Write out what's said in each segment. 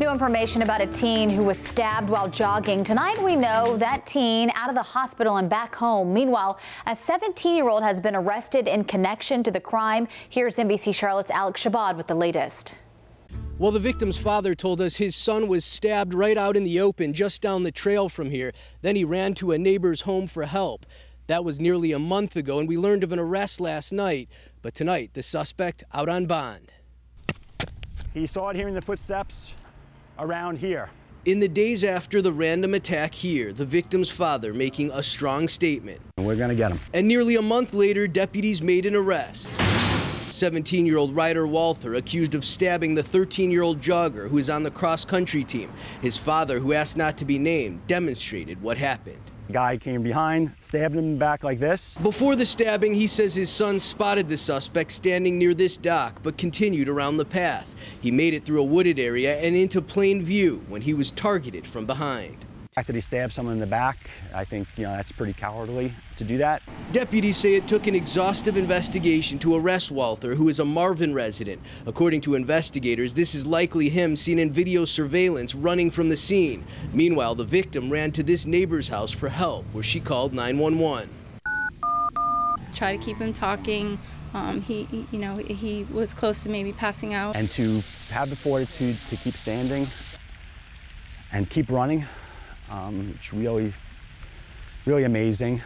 New information about a teen who was stabbed while jogging. Tonight we know that teen out of the hospital and back home. Meanwhile, a 17-year-old has been arrested in connection to the crime. Here's NBC Charlotte's Alex Shabad with the latest. Well, the victim's father told us his son was stabbed right out in the open just down the trail from here. Then he ran to a neighbor's home for help. That was nearly a month ago, and we learned of an arrest last night. But tonight, the suspect out on bond. He started hearing the footsteps around here. In the days after the random attack here, the victim's father making a strong statement. We're going to get him. And nearly a month later, deputies made an arrest. 17 year old Rider Walther accused of stabbing the 13 year old jogger who is on the cross country team. His father, who asked not to be named, demonstrated what happened. Guy came behind, stabbed him back like this. Before the stabbing, he says his son spotted the suspect standing near this dock, but continued around the path. He made it through a wooded area and into plain view when he was targeted from behind. The fact that he stabbed someone in the back, I think, you know, that's pretty cowardly to do that. Deputies say it took an exhaustive investigation to arrest Walther, who is a Marvin resident. According to investigators, this is likely him seen in video surveillance running from the scene. Meanwhile, the victim ran to this neighbor's house for help, where she called 911. Try to keep him talking. Um, he, you know, he was close to maybe passing out. And to have the fortitude to keep standing and keep running um, it's really, really amazing.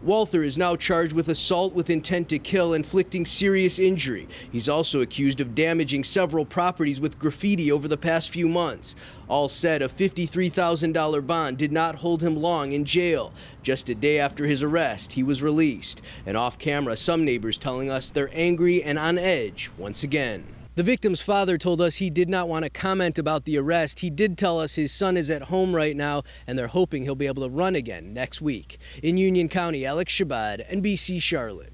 Walther is now charged with assault with intent to kill, inflicting serious injury. He's also accused of damaging several properties with graffiti over the past few months. All said, a $53,000 bond did not hold him long in jail. Just a day after his arrest, he was released. And off camera, some neighbors telling us they're angry and on edge once again. The victim's father told us he did not want to comment about the arrest. He did tell us his son is at home right now and they're hoping he'll be able to run again next week. In Union County, Alex Shabad, NBC Charlotte.